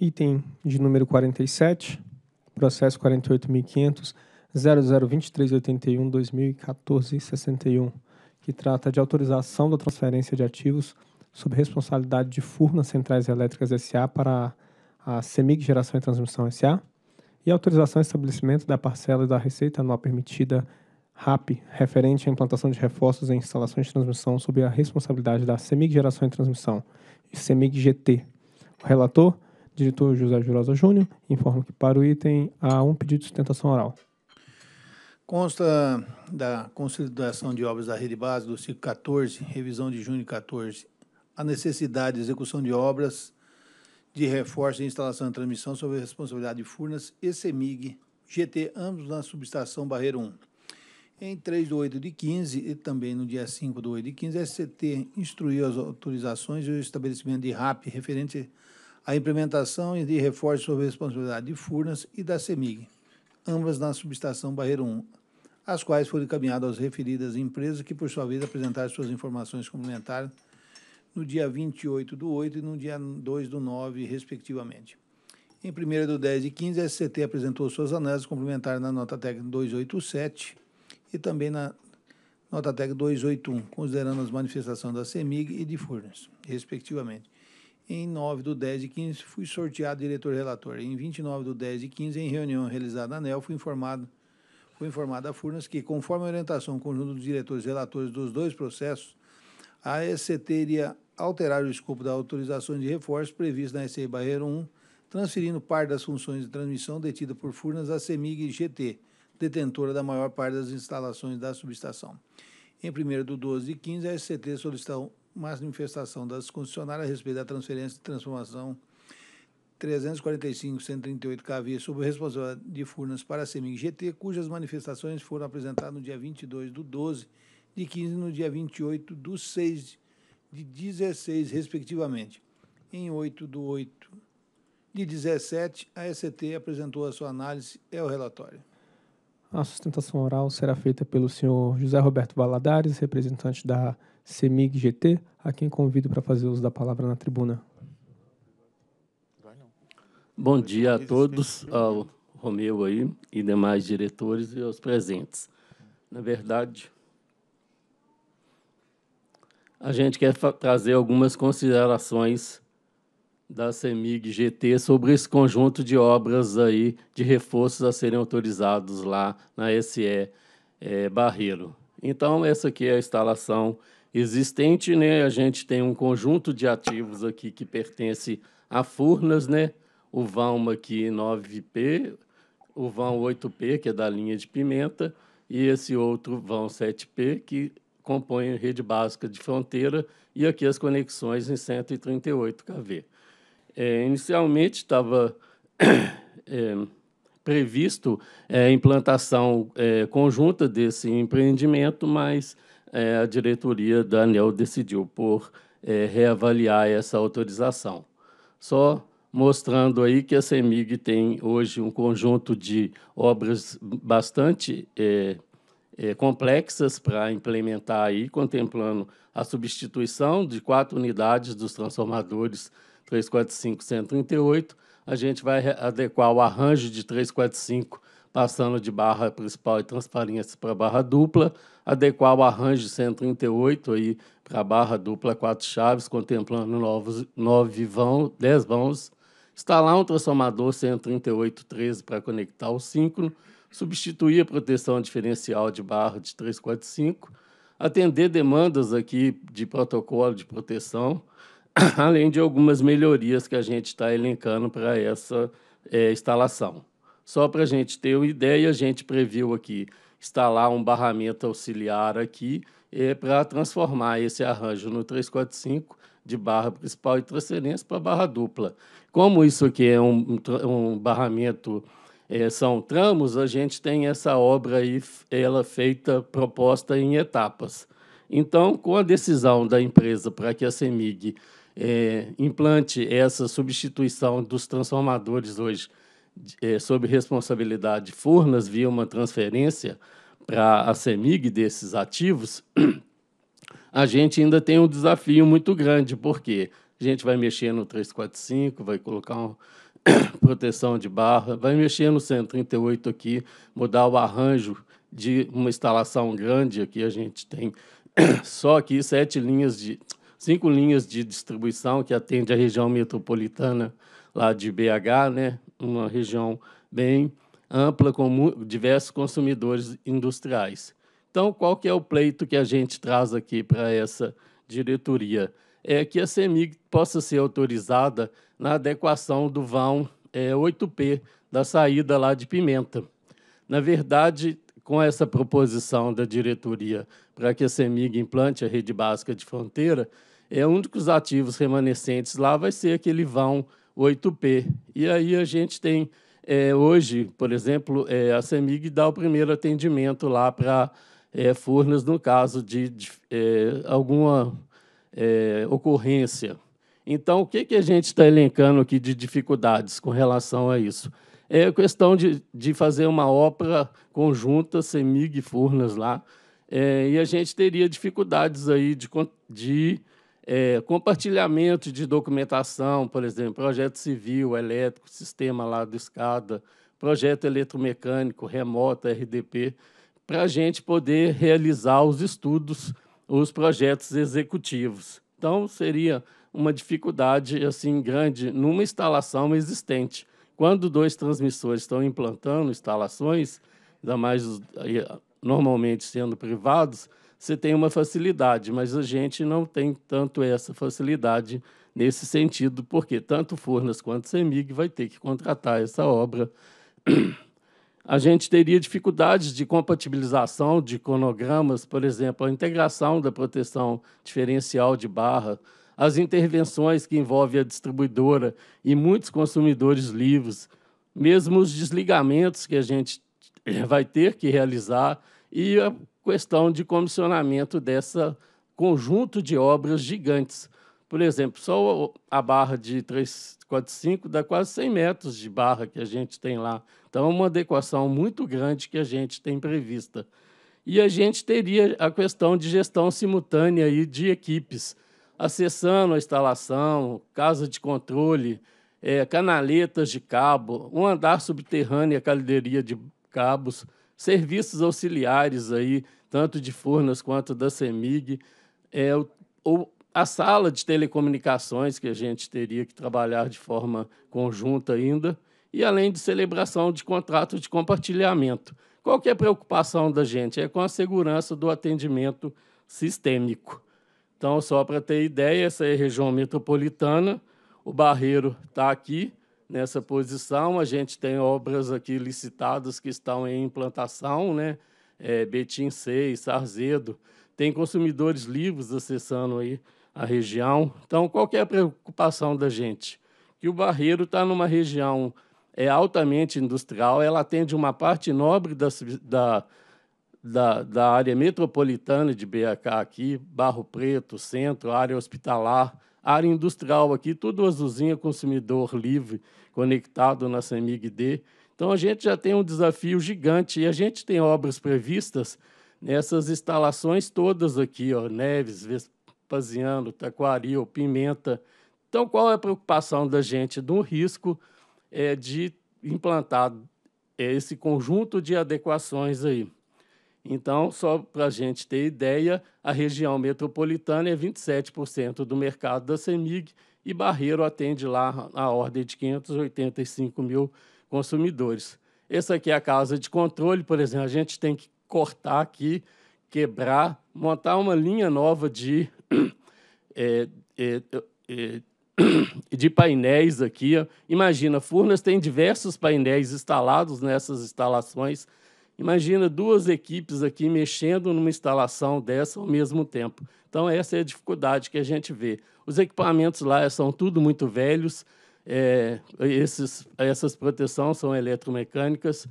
Item de número 47, processo 48.500, 002381 2014 61, que trata de autorização da transferência de ativos sob responsabilidade de Furnas Centrais Elétricas S.A. para a CEMIG Geração e Transmissão S.A. e autorização e estabelecimento da parcela da receita anual permitida RAP, referente à implantação de reforços em instalações de transmissão sob a responsabilidade da CEMIG Geração e Transmissão e CEMIG GT. O relator Diretor José Jurosa Júnior informa que para o item há um pedido de sustentação oral. Consta da consolidação de obras da rede base do ciclo 14, revisão de junho de 14, a necessidade de execução de obras de reforço e instalação de transmissão sob a responsabilidade de Furnas e CEMIG, GT, ambos na subestação Barreiro 1. Em 3 de 8 de 15 e também no dia 5 de 8 de 15, a SCT instruiu as autorizações e o estabelecimento de RAP referente a implementação de reforço sob responsabilidade de Furnas e da CEMIG, ambas na subestação Barreiro 1, as quais foram encaminhadas às referidas empresas, que, por sua vez, apresentaram suas informações complementares no dia 28 do 8 e no dia 2 do 9, respectivamente. Em 1 do 10 e 15, a SCT apresentou suas análises complementares na nota técnica 287 e também na nota técnica 281, considerando as manifestações da CEMIG e de Furnas, respectivamente. Em 9 do 10 e 15, fui sorteado diretor relator. Em 29 do 10 e 15, em reunião realizada na ANEL, fui informado, fui informado a Furnas que, conforme a orientação conjunto dos diretores relatores dos dois processos, a SCT iria alterar o escopo da autorização de reforço prevista na SCI Barreiro 1, transferindo parte das funções de transmissão detida por Furnas à CEMIG GT, detentora da maior parte das instalações da subestação. Em 1 do 12 e 15, a SCT solicitou manifestação das concessionárias a respeito da transferência de transformação 345-138 KV sob responsabilidade de Furnas para a CEMIG GT, cujas manifestações foram apresentadas no dia 22 do 12 de 15 e no dia 28 do 6 de 16, respectivamente. Em 8 do 8 de 17, a SCT apresentou a sua análise e o relatório. A sustentação oral será feita pelo senhor José Roberto Valadares, representante da CEMIG GT, a quem convido para fazer uso da palavra na tribuna. Bom dia a todos, ao Romeu aí e demais diretores e aos presentes. Na verdade, a gente quer trazer algumas considerações da CEMIG GT sobre esse conjunto de obras aí de reforços a serem autorizados lá na SE é, Barreiro. Então, essa aqui é a instalação existente, né? A gente tem um conjunto de ativos aqui que pertence a Furnas, né? O vão aqui 9P, o vão 8P, que é da linha de pimenta, e esse outro vão 7P, que compõe a rede básica de fronteira, e aqui as conexões em 138 kV. É, inicialmente estava é, previsto é, a implantação é, conjunta desse empreendimento, mas é, a diretoria da ANEL decidiu por é, reavaliar essa autorização. Só mostrando aí que a CEMIG tem hoje um conjunto de obras bastante é, é, complexas para implementar aí, contemplando a substituição de quatro unidades dos transformadores 345-138. A gente vai adequar o arranjo de 345 passando de barra principal e transparência para barra dupla, adequar o arranjo de 138 aí para barra dupla quatro chaves, contemplando novos nove vão, dez vãos, instalar um transformador 13813 para conectar o síncrono, substituir a proteção diferencial de barra de 345, atender demandas aqui de protocolo de proteção, além de algumas melhorias que a gente está elencando para essa é, instalação. Só para a gente ter uma ideia, a gente previu aqui instalar um barramento auxiliar aqui é, para transformar esse arranjo no 345 de barra principal e transferência para barra dupla. Como isso aqui é um, um barramento, é, são tramos, a gente tem essa obra aí, ela feita, proposta em etapas. Então, com a decisão da empresa para que a CEMIG é, implante essa substituição dos transformadores hoje é, sob responsabilidade de Furnas, via uma transferência para a CEMIG desses ativos, a gente ainda tem um desafio muito grande, porque a gente vai mexer no 345, vai colocar um, proteção de barra, vai mexer no 138 aqui, mudar o arranjo de uma instalação grande aqui, a gente tem só aqui sete linhas de cinco linhas de distribuição que atende a região metropolitana lá de BH, né? Uma região bem ampla com diversos consumidores industriais. Então, qual que é o pleito que a gente traz aqui para essa diretoria? É que a CEMIG possa ser autorizada na adequação do vão é, 8P da saída lá de Pimenta. Na verdade, com essa proposição da diretoria para que a CEMIG implante a rede básica de fronteira, é um dos ativos remanescentes lá vai ser aquele vão 8P. E aí a gente tem é, hoje, por exemplo, é, a CEMIG dá o primeiro atendimento lá para é, Furnas no caso de, de alguma ocorrência. Então, o que, que a gente está elencando aqui de dificuldades com relação a isso? É a questão de, de fazer uma ópera conjunta, CEMIG e Furnas lá, e a gente teria dificuldades aí de, de é, compartilhamento de documentação, por exemplo, projeto civil, elétrico, sistema lá do escada, projeto eletromecânico, remoto, RDP, para a gente poder realizar os estudos, os projetos executivos. Então, seria uma dificuldade assim grande numa instalação existente. Quando dois transmissores estão implantando instalações, ainda mais normalmente sendo privados, você tem uma facilidade, mas a gente não tem tanto essa facilidade nesse sentido, porque tanto Furnas quanto Semig vai ter que contratar essa obra. A gente teria dificuldades de compatibilização de cronogramas, por exemplo, a integração da proteção diferencial de barra, as intervenções que envolvem a distribuidora e muitos consumidores livres, mesmo os desligamentos que a gente vai ter que realizar e a questão de comissionamento dessa conjunto de obras gigantes. Por exemplo, só a barra de 345 dá quase 100 metros de barra que a gente tem lá. Então, é uma adequação muito grande que a gente tem prevista. E a gente teria a questão de gestão simultânea aí de equipes, acessando a instalação, casa de controle, é, canaletas de cabo, um andar subterrâneo a calderia de cabos, serviços auxiliares aí, tanto de Furnas quanto da CEMIG, é, ou a sala de telecomunicações, que a gente teria que trabalhar de forma conjunta ainda, e além de celebração de contrato de compartilhamento. Qual que é a preocupação da gente? É com a segurança do atendimento sistêmico. Então, só para ter ideia, essa é a região metropolitana, o Barreiro está aqui, nessa posição. A gente tem obras aqui licitadas que estão em implantação, né? É, Betim 6, Sarzedo. Tem consumidores livres acessando aí a região. Então, qual é a preocupação da gente? Que o Barreiro está numa região é altamente industrial, ela atende uma parte nobre da, da, da, da área metropolitana de BH aqui, Barro Preto, centro, área hospitalar, área industrial aqui, tudo azulzinha, consumidor livre, conectado na CEMIG-D. Então, a gente já tem um desafio gigante e a gente tem obras previstas nessas instalações todas aqui, ó, Neves, Vespasiano, Taquaril, Pimenta. Então, qual é a preocupação da gente? Do risco é, de implantar é, esse conjunto de adequações aí. Então, só para a gente ter ideia, a região metropolitana é 27% do mercado da CEMIG e Barreiro atende lá a ordem de 585 mil consumidores. Essa aqui é a casa de controle, por exemplo, a gente tem que cortar aqui, quebrar, montar uma linha nova de, é, é, é, de painéis aqui. Imagina, Furnas tem diversos painéis instalados nessas instalações Imagina duas equipes aqui mexendo numa instalação dessa ao mesmo tempo. Então, essa é a dificuldade que a gente vê. Os equipamentos lá são tudo muito velhos, é, esses, essas proteções são eletromecânicas.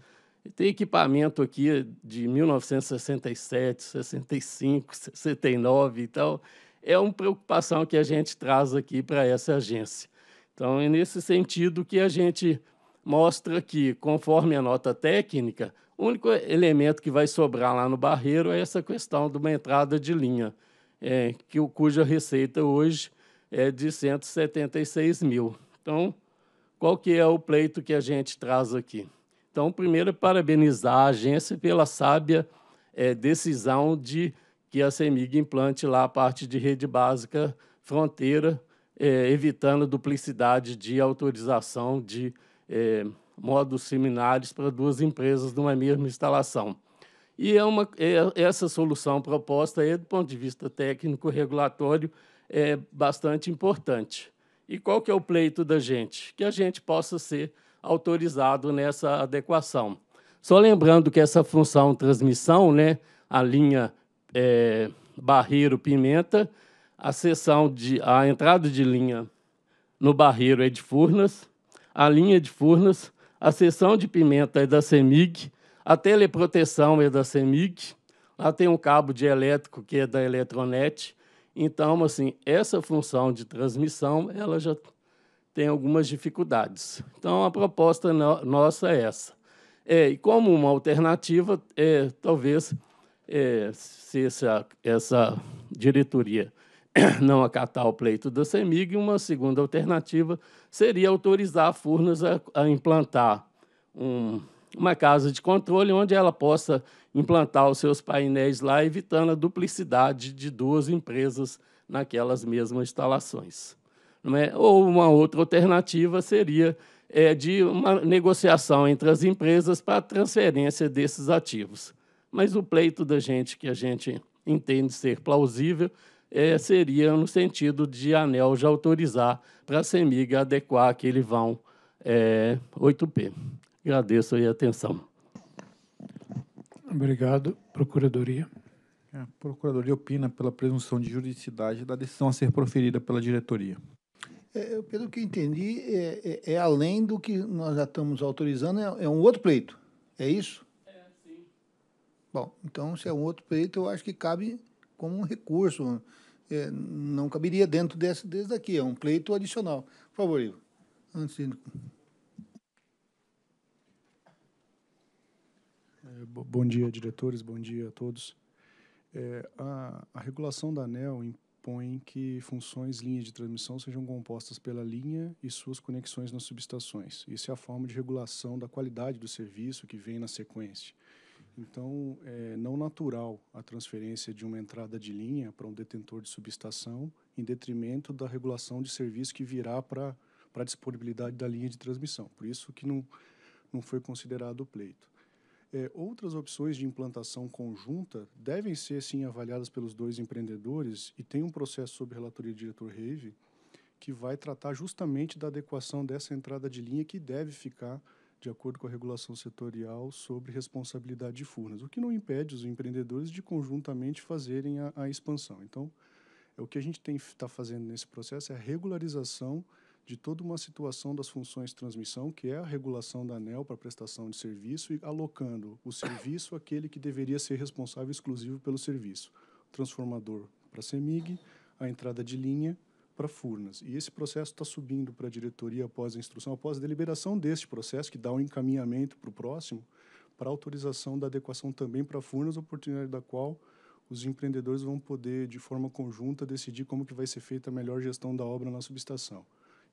Tem equipamento aqui de 1967, 65, 69 então É uma preocupação que a gente traz aqui para essa agência. Então, é nesse sentido que a gente mostra que, conforme a nota técnica, o único elemento que vai sobrar lá no barreiro é essa questão de uma entrada de linha, é, que, cuja receita hoje é de 176 mil. Então, qual que é o pleito que a gente traz aqui? Então, primeiro, parabenizar a agência pela sábia é, decisão de que a CEMIG implante lá a parte de rede básica fronteira, é, evitando duplicidade de autorização de é, modos similares para duas empresas numa mesma instalação. E é uma, é, essa solução proposta, do ponto de vista técnico regulatório, é bastante importante. E qual que é o pleito da gente? Que a gente possa ser autorizado nessa adequação. Só lembrando que essa função transmissão, né, a linha é, Barreiro-Pimenta, a seção de a entrada de linha no Barreiro é de Furnas, a linha de Furnas, a seção de Pimenta é da CEMIG, a teleproteção é da CEMIG, lá tem um cabo de elétrico que é da Eletronet. Então, assim, essa função de transmissão, ela já tem algumas dificuldades. Então, a proposta no nossa é essa. É, e como uma alternativa, é, talvez, é, se essa, essa diretoria não acatar o pleito da CEMIG, uma segunda alternativa seria autorizar a Furnas a, a implantar um, uma casa de controle onde ela possa implantar os seus painéis lá, evitando a duplicidade de duas empresas naquelas mesmas instalações. É? Ou uma outra alternativa seria é, de uma negociação entre as empresas para a transferência desses ativos. Mas o pleito da gente, que a gente entende ser plausível, é, seria no sentido de a ANEL já autorizar para a CEMIG adequar aquele vão é, 8P. Agradeço aí a atenção. Obrigado. Procuradoria. É, a Procuradoria opina pela presunção de juridicidade da decisão a ser proferida pela diretoria. É, pelo que eu entendi, é, é, é, além do que nós já estamos autorizando, é, é um outro pleito. É isso? É, sim. Bom, então, se é um outro pleito, eu acho que cabe como um recurso. É, não caberia dentro desse, desse daqui, é um pleito adicional. Por favor, Ivo. Antes de... bom dia, diretores, bom dia a todos. É, a, a, regulação da ANEL impõe que funções linhas de transmissão sejam compostas pela linha e suas conexões nas subestações. Isso é a forma de regulação da qualidade do serviço que vem na sequência. Então, é não natural a transferência de uma entrada de linha para um detentor de subestação em detrimento da regulação de serviço que virá para a disponibilidade da linha de transmissão. Por isso que não, não foi considerado o pleito. É, outras opções de implantação conjunta devem ser, sim, avaliadas pelos dois empreendedores e tem um processo sob relatoria do diretor Reive que vai tratar justamente da adequação dessa entrada de linha que deve ficar de acordo com a regulação setorial sobre responsabilidade de Furnas, o que não impede os empreendedores de conjuntamente fazerem a, a expansão. Então, é o que a gente está fazendo nesse processo é a regularização de toda uma situação das funções de transmissão, que é a regulação da ANEL para prestação de serviço e alocando o serviço àquele que deveria ser responsável exclusivo pelo serviço. O transformador para CEMIG, a entrada de linha para Furnas. E esse processo está subindo para a diretoria após a instrução, após a deliberação deste processo, que dá um encaminhamento para o próximo, para autorização da adequação também para Furnas, oportunidade da qual os empreendedores vão poder, de forma conjunta, decidir como que vai ser feita a melhor gestão da obra na subestação.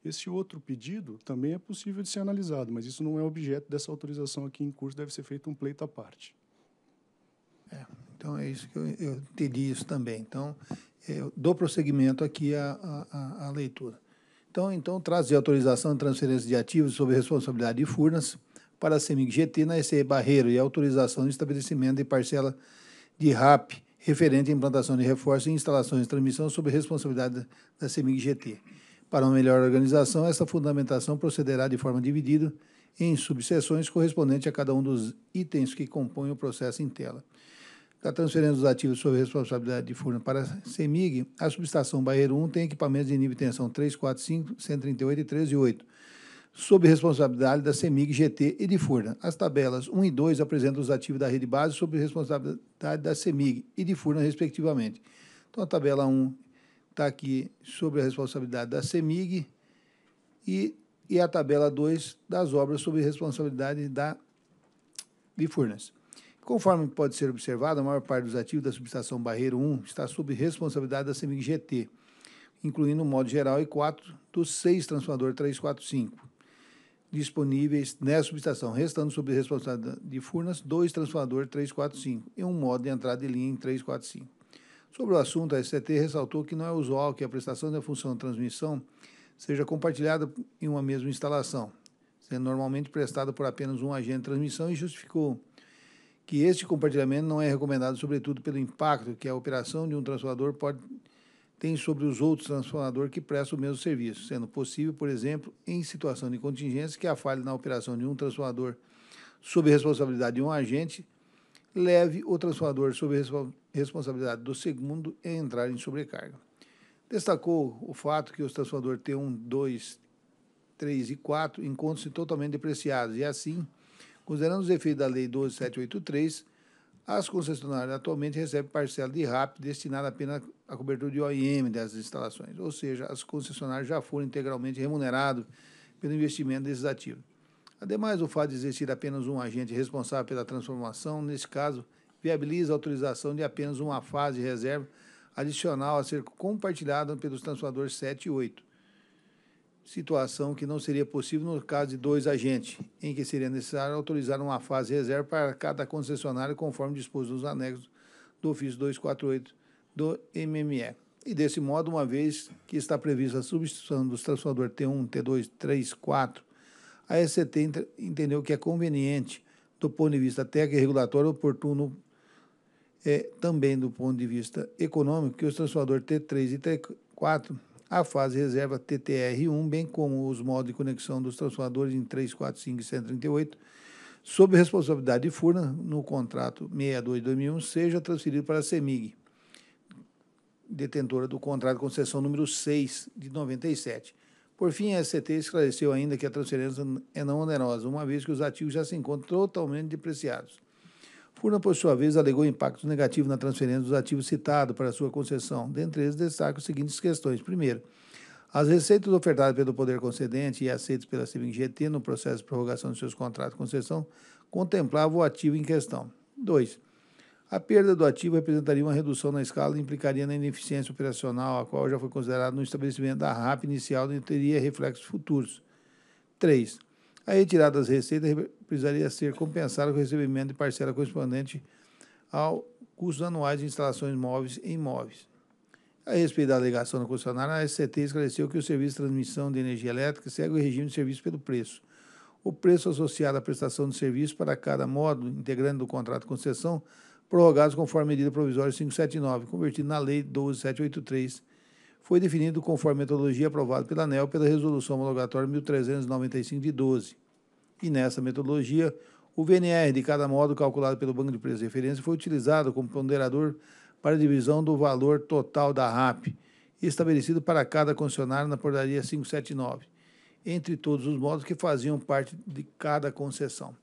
Esse outro pedido também é possível de ser analisado, mas isso não é objeto dessa autorização aqui em curso, deve ser feito um pleito à parte. É, então, é isso que eu, eu entendi isso também. Então, eu dou prosseguimento aqui à, à, à leitura. Então, então, trazer autorização de transferência de ativos sob responsabilidade de Furnas para a CEMIG GT na ECE Barreiro e autorização de estabelecimento de parcela de RAP referente à implantação de reforço e instalações de transmissão sob responsabilidade da CEMIG GT. Para uma melhor organização, essa fundamentação procederá de forma dividida em subseções correspondentes a cada um dos itens que compõem o processo em tela da transferência dos ativos sob responsabilidade de Furnas para a CEMIG, a subestação Barreiro 1 tem equipamentos de nível de tensão 3, 4, 5, 138 e 13 e 8, sob responsabilidade da CEMIG, GT e de Furna. As tabelas 1 e 2 apresentam os ativos da rede base sob responsabilidade da CEMIG e de Furna, respectivamente. Então, a tabela 1 está aqui sob a responsabilidade da CEMIG e, e a tabela 2 das obras sob responsabilidade da de Furnas. Conforme pode ser observado, a maior parte dos ativos da subestação Barreiro 1 está sob responsabilidade da CEMIG GT, incluindo o modo geral e quatro dos seis transformadores 345. disponíveis nessa subestação, restando sob responsabilidade de Furnas dois transformadores 345 e um modo de entrada de linha em 345. Sobre o assunto, a SCT ressaltou que não é usual que a prestação da função de transmissão seja compartilhada em uma mesma instalação, sendo normalmente prestada por apenas um agente de transmissão e justificou que este compartilhamento não é recomendado, sobretudo pelo impacto que a operação de um transformador pode tem sobre os outros transformadores que prestam o mesmo serviço, sendo possível, por exemplo, em situação de contingência, que a falha na operação de um transformador sob responsabilidade de um agente leve o transformador sob responsabilidade do segundo a entrar em sobrecarga. Destacou o fato que os transformadores T1, 2, 3 e 4 encontram-se totalmente depreciados e, assim, considerando os efeitos da Lei 12783, as concessionárias atualmente recebem parcela de RAP destinada apenas à cobertura de OIM dessas instalações, ou seja, as concessionárias já foram integralmente remuneradas pelo investimento desses ativos. Ademais, o fato de existir apenas um agente responsável pela transformação, nesse caso, viabiliza a autorização de apenas uma fase de reserva adicional a ser compartilhada pelos transformadores 7 e 8, situação que não seria possível no caso de dois agentes, em que seria necessário autorizar uma fase de reserva para cada concessionário, conforme disposto nos anexos do ofício 248 do MME. E desse modo, uma vez que está prevista a substituição dos transformadores T1, T2, 3, 4, a SCT entendeu que é conveniente, do ponto de vista técnico e regulatório, oportuno é, também do ponto de vista econômico, que os transformadores T3 e T4 a fase reserva TTR1, bem como os modos de conexão dos transformadores em 345 e 138, sob responsabilidade de Furna, no contrato 62-2001, seja transferido para a CEMIG, detentora do contrato de concessão número 6 de 97. Por fim, a SCT esclareceu ainda que a transferência é não onerosa, uma vez que os ativos já se encontram totalmente depreciados. Furna, por sua vez, alegou impacto negativo na transferência dos ativos citados para sua concessão. Dentre eles, destaca as seguintes questões. Primeiro, as receitas ofertadas pelo poder concedente e aceitas pela CIVIG-GT no processo de prorrogação de seus contratos de concessão contemplavam o ativo em questão. Dois, a perda do ativo representaria uma redução na escala e implicaria na ineficiência operacional, a qual já foi considerada no estabelecimento da RAP inicial e teria reflexos futuros. 3. A retirada das receitas precisaria ser compensada com o recebimento de parcela correspondente ao custos anuais de instalações móveis em imóveis. A respeito da alegação da concessionária, a SCT esclareceu que o serviço de transmissão de energia elétrica segue o regime de serviço pelo preço. O preço associado à prestação de serviço para cada módulo integrante do contrato de concessão, prorrogados conforme medida provisória 579, convertido na Lei 12783, foi definido conforme metodologia aprovada pela ANEL pela Resolução Homologatória 1395 de 12. E nessa metodologia, o VNR de cada módulo calculado pelo Banco de Preços de Referência foi utilizado como ponderador para a divisão do valor total da RAP, estabelecido para cada concessionário na portaria 579, entre todos os módulos que faziam parte de cada concessão.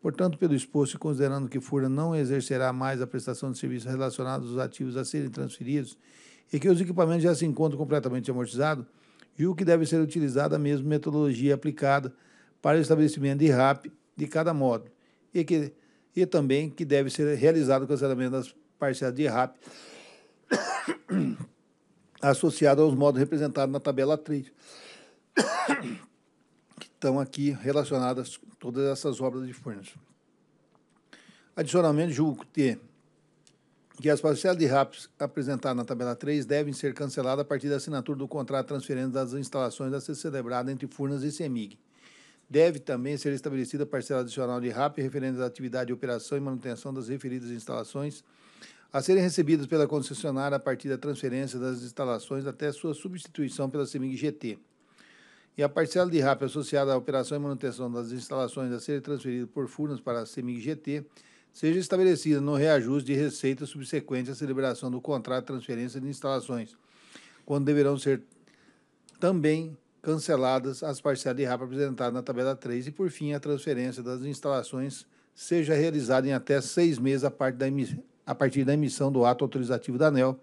Portanto, pelo exposto e considerando que FURA não exercerá mais a prestação de serviços relacionados aos ativos a serem transferidos e que os equipamentos já se encontram completamente amortizados, julgo que deve ser utilizada a mesma metodologia aplicada para o estabelecimento de RAP de cada módulo e, que, e também que deve ser realizado o cancelamento das parcelas de RAP associado aos módulos representados na tabela 3, que estão aqui relacionadas todas essas obras de Furnas. Adicionalmente, julgo que que as parcelas de RAPs apresentadas na tabela 3 devem ser canceladas a partir da assinatura do contrato de transferência das instalações a ser celebrada entre Furnas e CEMIG. Deve também ser estabelecida parcela adicional de RAP referente à atividade de operação e manutenção das referidas instalações a serem recebidas pela concessionária a partir da transferência das instalações até sua substituição pela CEMIG GT. E a parcela de RAP associada à operação e manutenção das instalações a serem transferidas por Furnas para a CEMIG GT seja estabelecida no reajuste de receita subsequente à celebração do contrato de transferência de instalações, quando deverão ser também canceladas as parcelas de RAP apresentadas na tabela 3 e, por fim, a transferência das instalações seja realizada em até seis meses a, a partir da emissão do ato autorizativo da ANEL,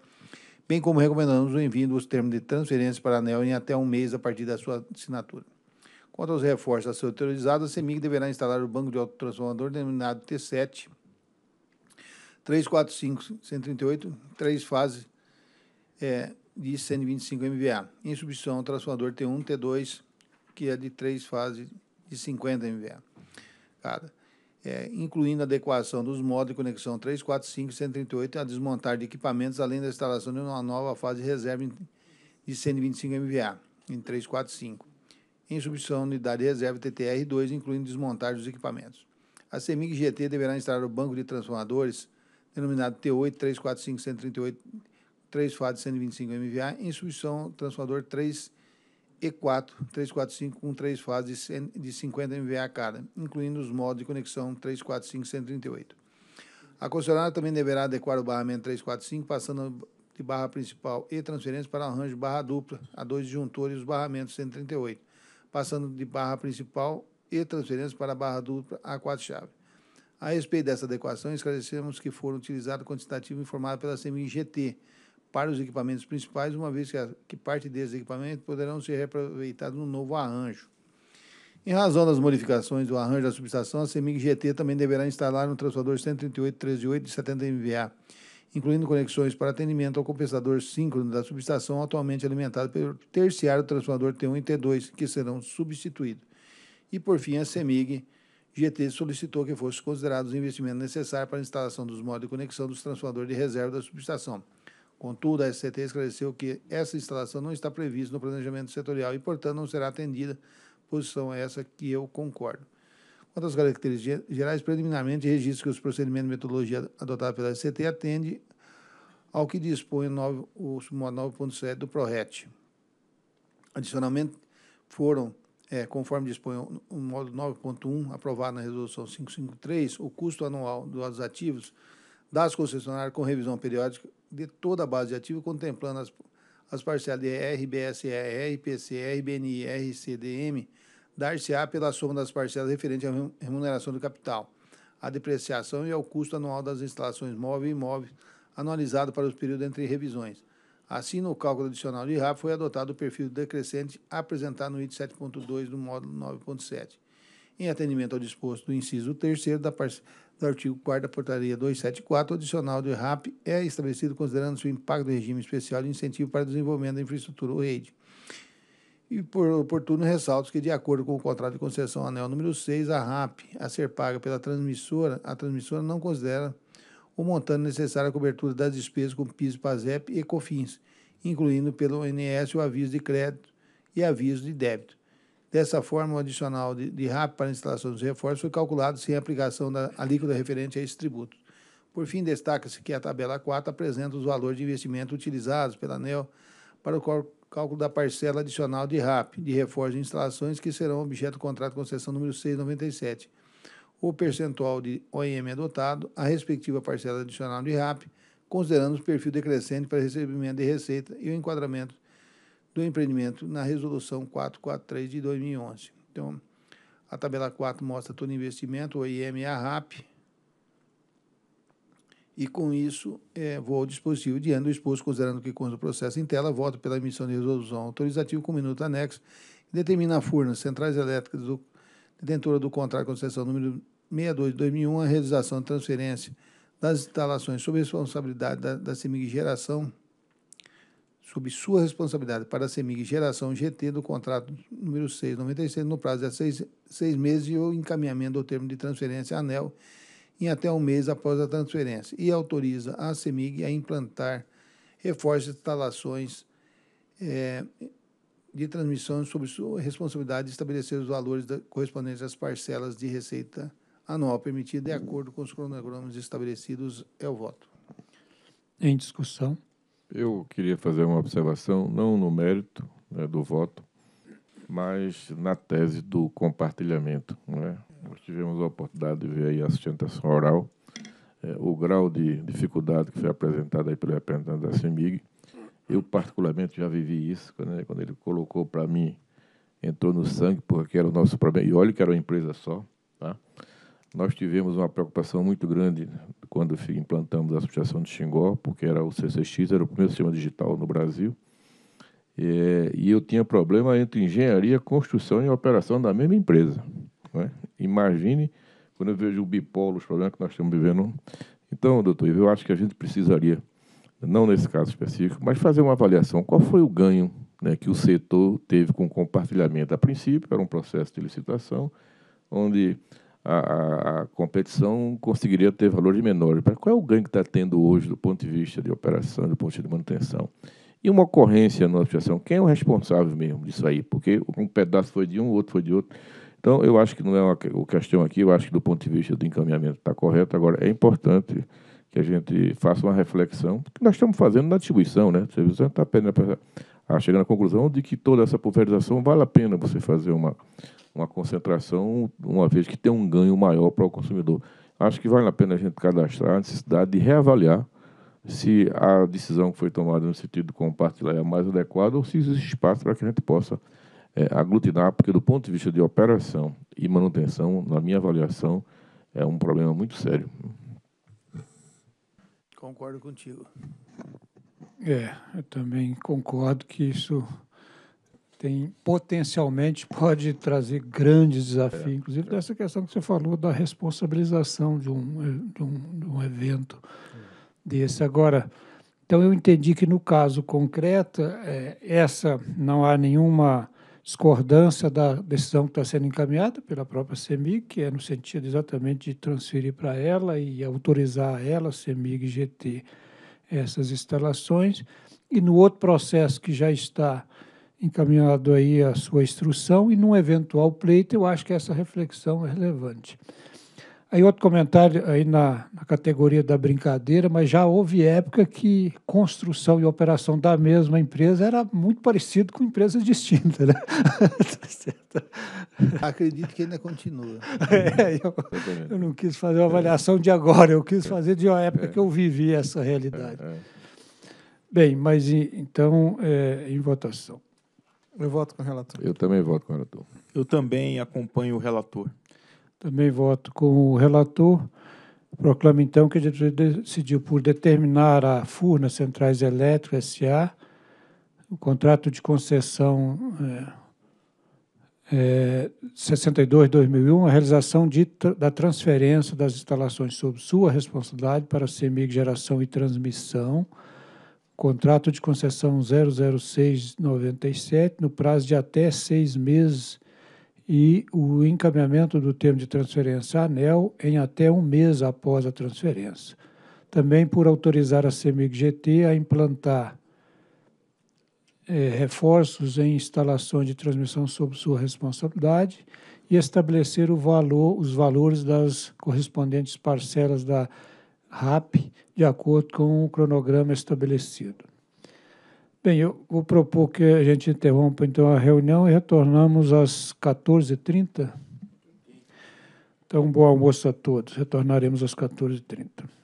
bem como recomendamos o envio dos termos de transferência para a ANEL em até um mês a partir da sua assinatura. Quanto aos reforços a ser autorizados, a CEMIG deverá instalar o banco de autotransformador denominado T7 345 138, três fases é, de 125 MVA, em substituição ao transformador T1, T2, que é de três fases de 50 MVA cada, é, incluindo a adequação dos modos de conexão 3, 4, 5 e 138 e a desmontar de equipamentos, além da instalação de uma nova fase de reserva de 125 MVA em 3, 4, 5, em substituição unidade de reserva TTR2, incluindo desmontar dos equipamentos. A CEMIG GT deverá instalar o banco de transformadores, denominado T8 345 138 3 fases 125 MVA, em substituição transformador 3 E4 345 com 3 fases de 50 MVA cada, incluindo os modos de conexão 345 138. A concessionária também deverá adequar o barramento 345, passando de barra principal e transferência para arranjo barra dupla, a dois disjuntores e os barramentos 138, passando de barra principal e transferência para barra dupla a quatro chaves. A respeito dessa adequação, esclarecemos que foram utilizados quantitativo informado pela CMI-GT para os equipamentos principais, uma vez que, a, que parte desses equipamentos poderão ser reaproveitados no novo arranjo. Em razão das modificações do arranjo da subestação, a CEMIG-GT também deverá instalar um transformador 138 de 70 MVA, incluindo conexões para atendimento ao compensador síncrono da subestação atualmente alimentado pelo terciário transformador T1 e T2, que serão substituídos. E, por fim, a CEMIG GT solicitou que fossem considerados os investimentos necessários para a instalação dos modos de conexão dos transformadores de reserva da subestação. Contudo, a SCT esclareceu que essa instalação não está prevista no planejamento setorial e, portanto, não será atendida, posição essa que eu concordo. Quanto às características gerais, preliminarmente, registro que os procedimentos de metodologia adotados pela SCT atende ao que dispõe o, 9, o 9.7 do PRORET. Adicionalmente, foram é, conforme dispõe o módulo 9.1, aprovado na Resolução 553, o custo anual dos ativos das concessionárias com revisão periódica de toda a base de ativo, contemplando as, as parcelas de R, BSE, RPC, RBNI, RCDM, dar-se-á pela soma das parcelas referente à remuneração do capital, à depreciação e ao custo anual das instalações móveis e imóveis, anualizado para os períodos entre revisões Assim, no cálculo adicional de RAP, foi adotado o perfil decrescente apresentado no item 7.2 do módulo 9.7. Em atendimento ao disposto do inciso 3 da do artigo 4 da portaria 274, o adicional do RAP é estabelecido considerando-se o impacto do regime especial de incentivo para o desenvolvimento da infraestrutura, o REID. E, por oportuno, ressalto que, de acordo com o contrato de concessão anel número 6, a RAP a ser paga pela transmissora, a transmissora não considera o montante necessário à cobertura das despesas com PIS, PASEP e COFINS, incluindo pelo INS o aviso de crédito e aviso de débito. Dessa forma, o adicional de, de RAP para a instalação dos reforços foi calculado sem aplicação da alíquota referente a esse tributo. Por fim, destaca-se que a tabela 4 apresenta os valores de investimento utilizados pela ANEL para o cálculo da parcela adicional de RAP, de reforço de instalações, que serão objeto do contrato de concessão número 697 o percentual de OIM adotado, a respectiva parcela adicional de RAP, considerando o perfil decrescente para recebimento de receita e o enquadramento do empreendimento na Resolução 443 de 2011. Então, a tabela 4 mostra todo investimento, o OIM e a RAP. E com isso, é, vou ao dispositivo diante do exposto, considerando que consta o processo em tela, voto pela emissão de resolução autorizativa com minuto anexo, e determina a FURNA, centrais elétricas do detentora do contrato de concessão número 62 de 2001, a realização de transferência das instalações sob responsabilidade da, da CEMIG Geração, sob sua responsabilidade para a CEMIG Geração GT do contrato número 696, no prazo de seis, seis meses e o encaminhamento do termo de transferência ANEL em até um mês após a transferência e autoriza a CEMIG a implantar reforços de instalações é, de transmissão sob sua responsabilidade de estabelecer os valores da, correspondentes às parcelas de receita anual permitida de acordo com os cronogramas estabelecidos. É o voto. Em discussão. Eu queria fazer uma observação, não no mérito né, do voto, mas na tese do compartilhamento. Né? Nós tivemos a oportunidade de ver aí a sustentação oral, é, o grau de dificuldade que foi apresentado aí pelo representante da CEMIG, eu, particularmente, já vivi isso, né, quando ele colocou para mim, entrou no sangue, porque era o nosso problema. E olha que era uma empresa só. Tá? Nós tivemos uma preocupação muito grande quando implantamos a Associação de Xingó, porque era o CCX, era o primeiro sistema digital no Brasil. É, e eu tinha problema entre engenharia, construção e operação da mesma empresa. Né? Imagine quando eu vejo o bipolo, os problemas que nós estamos vivendo. Então, doutor Ivo, eu acho que a gente precisaria não nesse caso específico, mas fazer uma avaliação. Qual foi o ganho né, que o setor teve com compartilhamento. A princípio, era um processo de licitação, onde a, a, a competição conseguiria ter valores menores. Mas qual é o ganho que está tendo hoje do ponto de vista de operação, do ponto de vista de manutenção? E uma ocorrência na associação, quem é o responsável mesmo disso aí? Porque um pedaço foi de um, outro foi de outro. Então, eu acho que não é uma questão aqui, eu acho que do ponto de vista do encaminhamento está correto. Agora, é importante que a gente faça uma reflexão, que nós estamos fazendo na distribuição, né? Você está chegando à conclusão de que toda essa pulverização vale a pena você fazer uma, uma concentração, uma vez que tem um ganho maior para o consumidor. Acho que vale a pena a gente cadastrar a necessidade de reavaliar se a decisão que foi tomada no sentido de compartilhar é mais adequada ou se existe espaço para que a gente possa é, aglutinar, porque do ponto de vista de operação e manutenção, na minha avaliação, é um problema muito sério. Concordo contigo. É, eu também concordo que isso tem potencialmente pode trazer grandes desafios, é, inclusive é. dessa questão que você falou da responsabilização de um, de um, de um evento desse. Agora, então eu entendi que no caso concreto, é, essa não há nenhuma discordância da decisão que está sendo encaminhada pela própria CEMIG, que é no sentido exatamente de transferir para ela e autorizar a ela, CEMIG GT, essas instalações. E no outro processo que já está encaminhado aí a sua instrução, e num eventual pleito, eu acho que essa reflexão é relevante. Aí outro comentário aí na, na, categoria da brincadeira, mas já houve época que construção e operação da mesma empresa era muito parecido com empresas distintas, né? Acredito que ainda continua. É, eu, eu, não quis fazer uma avaliação de agora, eu quis fazer de uma época que eu vivi essa realidade. Bem, mas então, é, em votação. Eu voto com o relator. Eu também voto com o relator. Eu também acompanho o relator. Também voto com o relator. Proclamo, então, que a diretoria decidiu por determinar a Furnas Centrais Elétricas S.A. o contrato de concessão é, é, 62-2001, a realização de, da transferência das instalações sob sua responsabilidade para a CEMIG Geração e Transmissão, contrato de concessão 00697, no prazo de até seis meses e o encaminhamento do termo de transferência ANEL em até um mês após a transferência. Também por autorizar a CEMIG-GT a implantar é, reforços em instalações de transmissão sob sua responsabilidade e estabelecer valor, os valores das correspondentes parcelas da RAP de acordo com o cronograma estabelecido. Bem, eu vou propor que a gente interrompa então a reunião e retornamos às 14h30. Então, bom almoço a todos. Retornaremos às 14h30.